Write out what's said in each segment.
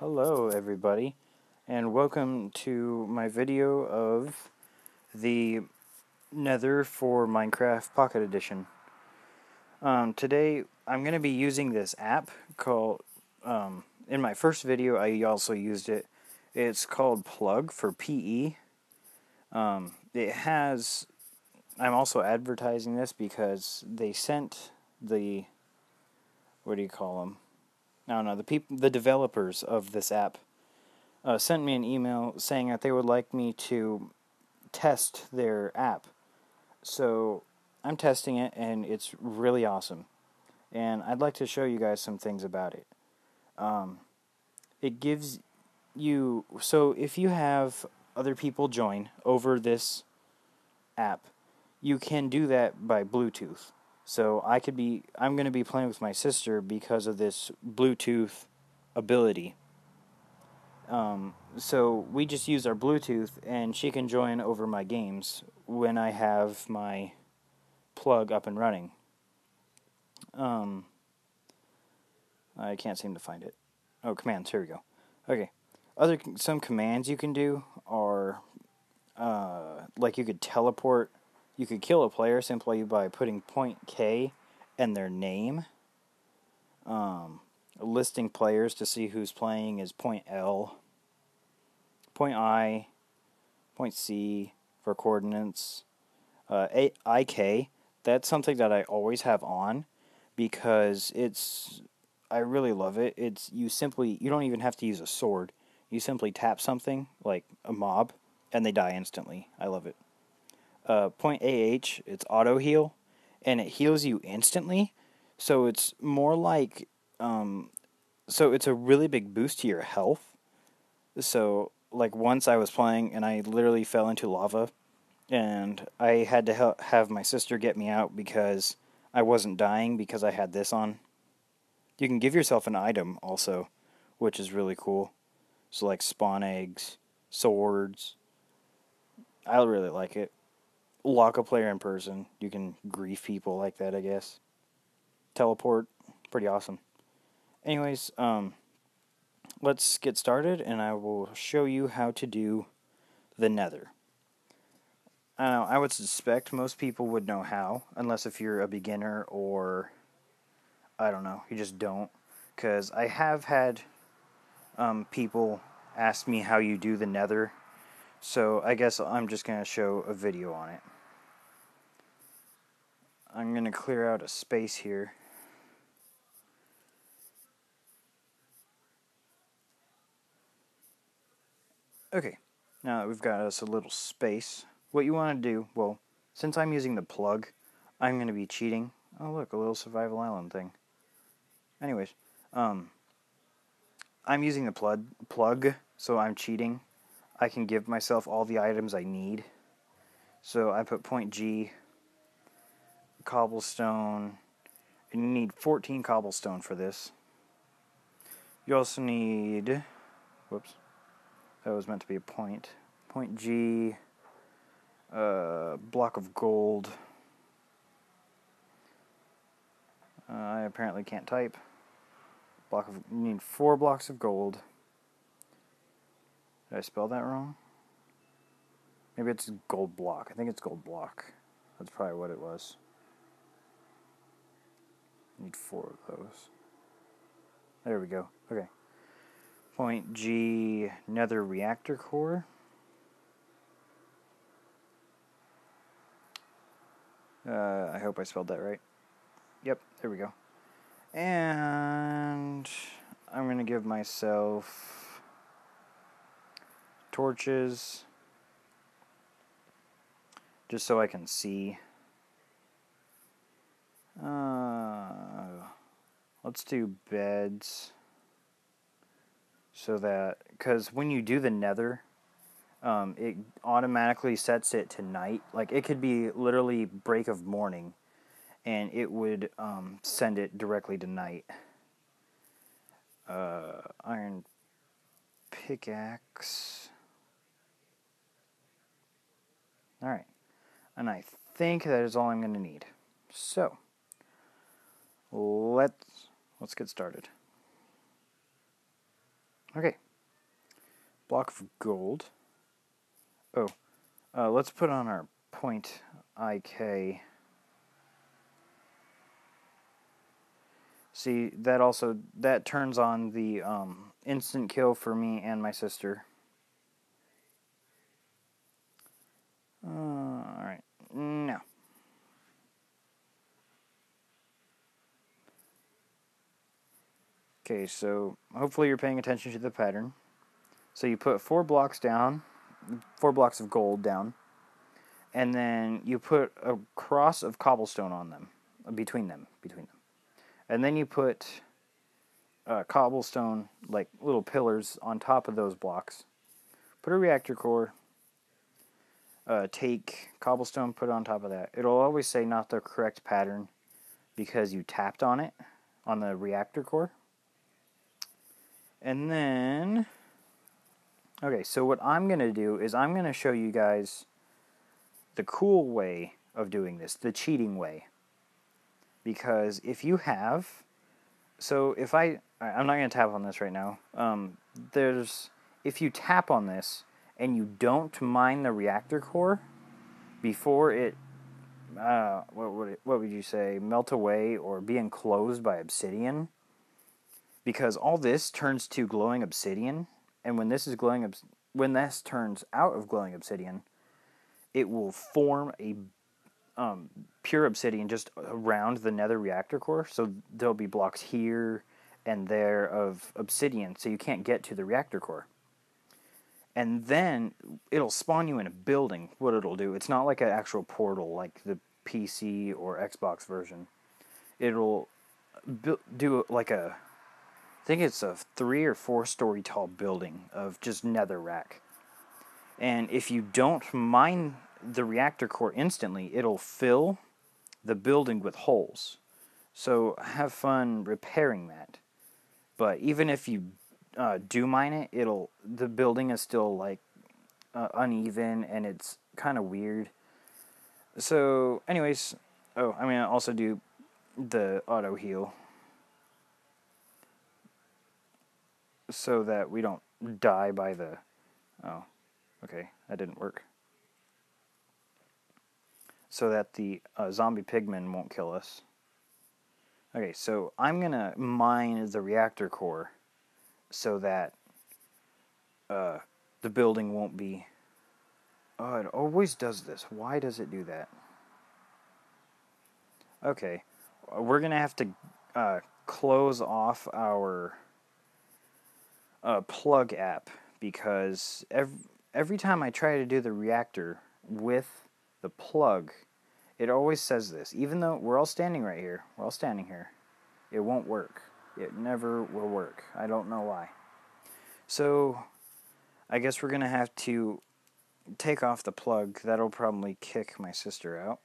Hello everybody and welcome to my video of the Nether for Minecraft Pocket Edition. Um, today I'm going to be using this app called, um, in my first video I also used it, it's called Plug for PE. Um, it has, I'm also advertising this because they sent the, what do you call them? Don't know, the people, the developers of this app uh, sent me an email saying that they would like me to test their app. So I'm testing it, and it's really awesome. And I'd like to show you guys some things about it. Um, it gives you so if you have other people join over this app, you can do that by Bluetooth. So I could be I'm going to be playing with my sister because of this Bluetooth ability. Um, so we just use our Bluetooth and she can join over my games when I have my plug up and running. Um, I can't seem to find it. Oh, commands. Here we go. Okay. Other some commands you can do are uh, like you could teleport you could kill a player simply by putting point K and their name. Um, listing players to see who's playing is point L, point I, point C for coordinates. Uh, A- IK, that's something that I always have on because it's I really love it. It's you simply you don't even have to use a sword. You simply tap something like a mob and they die instantly. I love it uh, point AH, it's auto heal, and it heals you instantly. So it's more like, um, so it's a really big boost to your health. So like once I was playing and I literally fell into lava, and I had to ha- have my sister get me out because I wasn't dying because I had this on. You can give yourself an item also, which is really cool. So like spawn eggs, swords. I really like it lock a player in person. You can grief people like that, I guess. Teleport, pretty awesome. Anyways, um, let's get started, and I will show you how to do the Nether. I know I would suspect most people would know how, unless if you're a beginner or I don't know, you just don't. Because I have had um, people ask me how you do the Nether, so I guess I'm just going to show a video on it. I'm going to clear out a space here. Okay, now that we've got us a little space, what you want to do, well, since I'm using the plug, I'm going to be cheating. Oh, look, a little survival island thing. Anyways, um, I'm using the plug, plug, so I'm cheating. I can give myself all the items I need. So I put point G cobblestone. You need 14 cobblestone for this. You also need, whoops, that was meant to be a point. Point G, uh, block of gold. Uh, I apparently can't type. Block of, you need four blocks of gold. Did I spell that wrong? Maybe it's gold block. I think it's gold block. That's probably what it was. Need four of those. There we go. Okay. Point G nether reactor core. Uh, I hope I spelled that right. Yep, there we go. And I'm going to give myself torches just so I can see. Uh, let's do beds so that because when you do the nether um, it automatically sets it to night. Like it could be literally break of morning and it would um, send it directly to night. Uh, iron pickaxe. Alright and I think that is all I'm going to need. So let's let's get started. Okay. Block of gold. Oh, uh, let's put on our point IK. See, that also, that turns on the um, instant kill for me and my sister. Uh, Alright, no. Okay, so hopefully you're paying attention to the pattern. So you put four blocks down, four blocks of gold down, and then you put a cross of cobblestone on them, uh, between them, between them. And then you put uh, cobblestone, like little pillars, on top of those blocks. Put a reactor core, uh, take cobblestone, put it on top of that. It'll always say not the correct pattern because you tapped on it on the reactor core. And then, okay, so what I'm going to do is I'm going to show you guys the cool way of doing this, the cheating way. Because if you have, so if I, I'm not going to tap on this right now. Um, there's, if you tap on this and you don't mine the reactor core before it, uh, what would it, what would you say, melt away or be enclosed by obsidian, because all this turns to glowing obsidian, and when this is glowing, when this turns out of glowing obsidian, it will form a um, pure obsidian just around the nether reactor core. So there'll be blocks here and there of obsidian, so you can't get to the reactor core. And then it'll spawn you in a building. What it'll do, it's not like an actual portal like the PC or Xbox version. It'll do like a think it's a three or four story tall building of just netherrack. And if you don't mine the reactor core instantly, it'll fill the building with holes. So have fun repairing that. But even if you uh, do mine it, it'll the building is still like uh, uneven and it's kind of weird. So, anyways, oh, I mean, I also do the auto heal so that we don't die by the... Oh, okay, that didn't work. So that the uh, zombie pigmen won't kill us. Okay, so I'm to mine the reactor core so that uh, the building won't be... Oh, it always does this. Why does it do that? Okay, we're to have to uh, close off our uh, plug app because every, every time I try to do the reactor with the plug, it always says this. Even though we're all standing right here, we're all standing here, it won't work. It never will work. I don't know why. So, I guess we're going to have to take off the plug. That'll probably kick my sister out.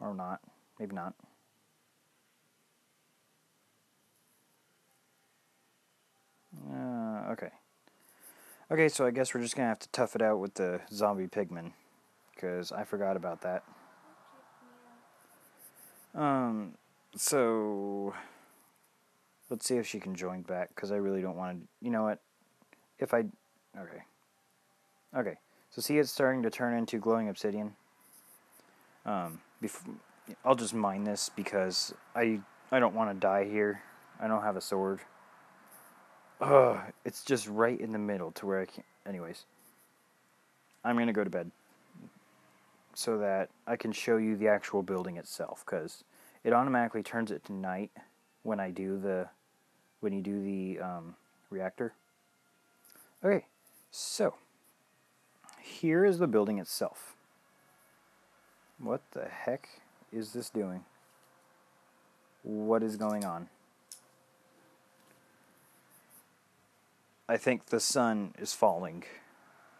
Or not. Maybe not. Okay. Okay, so I guess we're just gonna have to tough it out with the zombie pigmen. Because I forgot about that. Um, so... Let's see if she can join back, because I really don't want to... You know what? If I... Okay. Okay. So see it's starting to turn into glowing obsidian? Um, before, I'll just mine this, because I, I don't want to die here. I don't have a sword. Ugh, it's just right in the middle to where I can't. Anyways, I'm gonna go to bed so that I can show you the actual building itself because it automatically turns it to night when I do the when you do the um, reactor. Okay, so here is the building itself. What the heck is this doing? What is going on? I think the sun is falling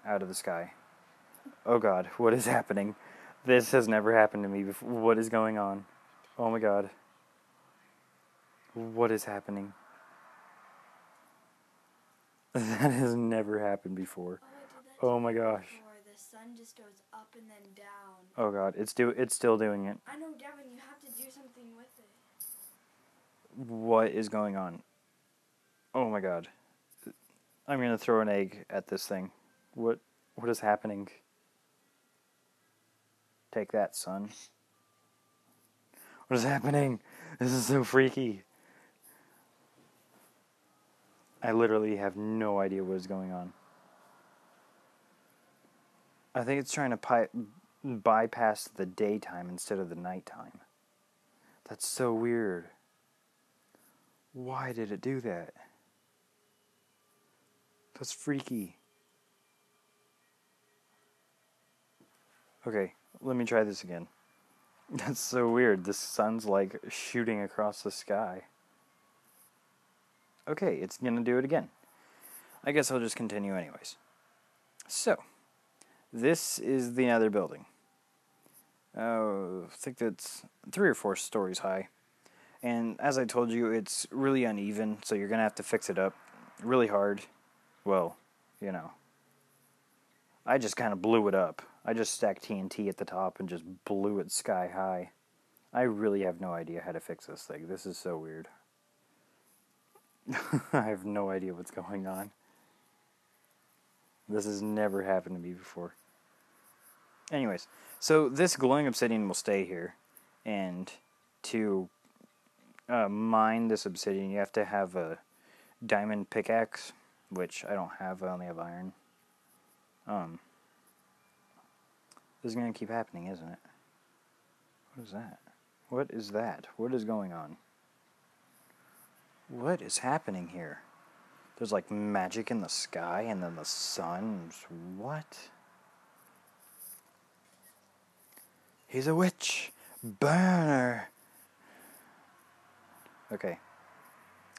out of the sky. Oh god, what is happening? This has never happened to me before. What is going on? Oh my god. What is happening? That has never happened before. Oh, my gosh. The sun just goes up and then down. Oh god, it's do it's still doing it. I know, Devin, you have to do something with it. What is going on? Oh my god I'm gonna throw an egg at this thing. What what is happening? Take that, son. What is happening? This is so freaky. I literally have no idea what is going on. I think it's trying to pi- bypass the daytime instead of the nighttime. That's so weird. Why did it do that? That's freaky. Okay, let me try this again. That's so weird. The sun's like shooting across the sky. Okay, it's gonna do it again. I guess I'll just continue anyways. So, this is the Nether building. Oh, I think that's three or four stories high. And as I told you, it's really uneven, so you're gonna have to fix it up really hard. Well, you know. I just kind of blew it up. I just stacked TNT at the top and just blew it sky high. I really have no idea how to fix this thing. This is so weird. I have no idea what's going on. This has never happened to me before. Anyways, so this glowing obsidian will stay here, and to uh, mine this obsidian, you have to have a diamond pickaxe, which I don't have. I only have iron. Um, this is gonna keep happening, isn't it? What is that? What is that? What is going on? What is happening here? There's like magic in the sky and then the sun. What? He's a witch. Burner. Okay.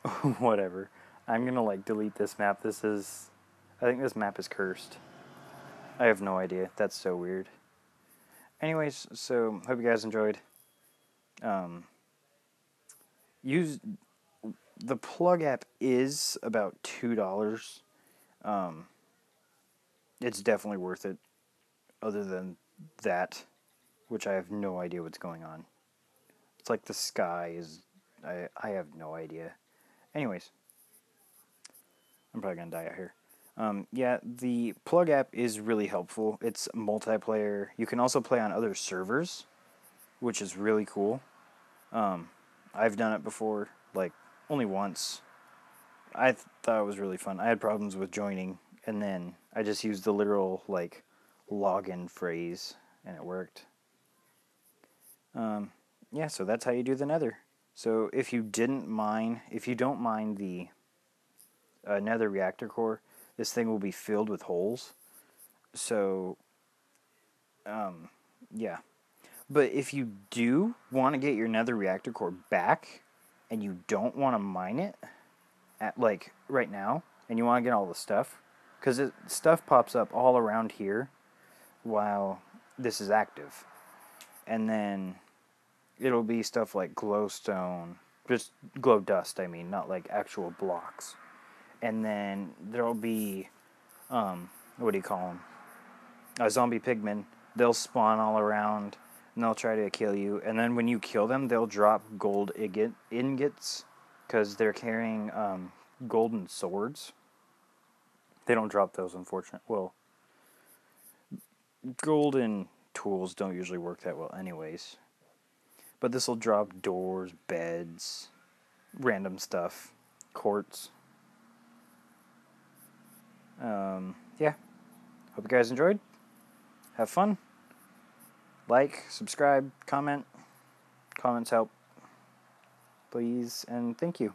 Whatever. I'm gonna like delete this map. This is. I think this map is cursed. I have no idea. That's so weird. Anyways, so hope you guys enjoyed. Um, use the plug app is about two dollars. Um, it's definitely worth it. Other than that, which I have no idea what's going on. It's like the sky is. I I have no idea. Anyways, I'm probably gonna die out here. Um, yeah, the plug app is really helpful. It's multiplayer. You can also play on other servers, which is really cool. Um, I've done it before, like only once. I th- thought it was really fun. I had problems with joining, and then I just used the literal like login phrase, and it worked. Um, yeah, so that's how you do the Nether. So if you didn't mind, if you don't mind the Nether reactor core, this thing will be filled with holes. So, um, yeah. But if you do want to get your Nether reactor core back, and you don't want to mine it at like right now and you want to get all the stuff because stuff pops up all around here while this is active and then it'll be stuff like glowstone just glow dust i mean not like actual blocks and then there'll be um, what do you call them a zombie pigmen they'll spawn all around and they'll try to kill you. And then when you kill them, they'll drop gold ingots because they're carrying um, golden swords. They don't drop those, unfortunately. Well, golden tools don't usually work that well, anyways. But this will drop doors, beds, random stuff, quartz. Um, yeah. Hope you guys enjoyed. Have fun. Like, subscribe, comment. Comments help. Please and thank you.